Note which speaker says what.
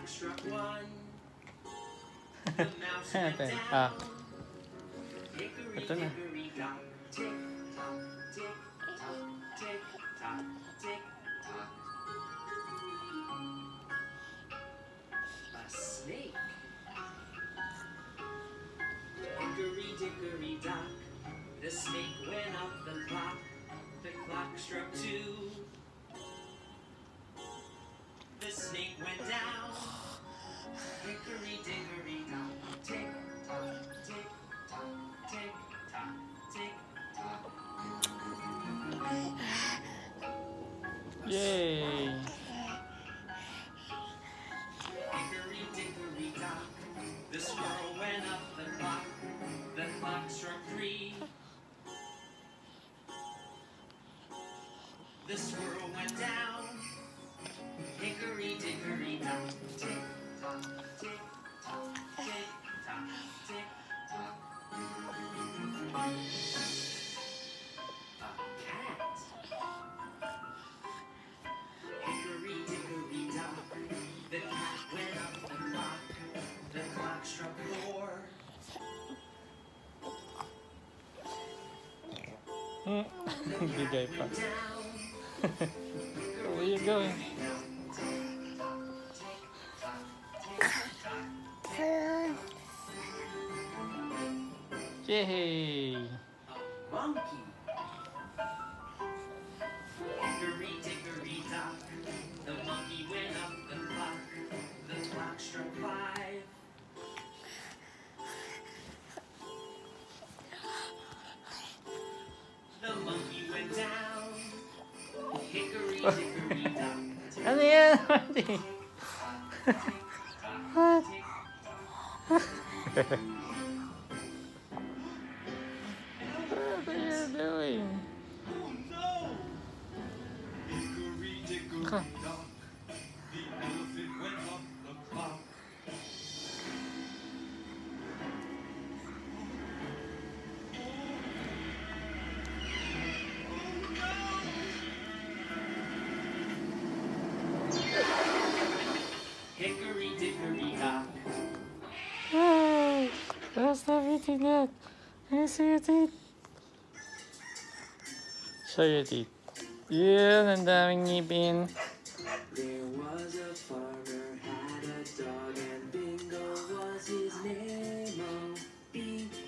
Speaker 1: Clock struck one. The mouse went down.
Speaker 2: ah.
Speaker 1: Hickory
Speaker 2: Ito na.
Speaker 1: dickory dock. Tick tock, tick tock, tick tock, tick tock. A snake. Hickory dickory dock. The snake went up the clock. The clock struck two.
Speaker 2: Yay!
Speaker 1: Hickory dickory dock. The squirrel went up the clock. The clock struck three. The squirrel went down. Hickory dickory dock. Tick tock, tick tock, tick tock, tick tock. Mm. Went down.
Speaker 2: Where you going? Yay!
Speaker 1: Monkey.
Speaker 2: Ano yan? What? What are you doing?
Speaker 1: I stop
Speaker 2: eating
Speaker 1: that. Can you see your teeth? Show your teeth. You
Speaker 2: and damn bean. There was a farmer had a dog and Bingo was his name. Oh,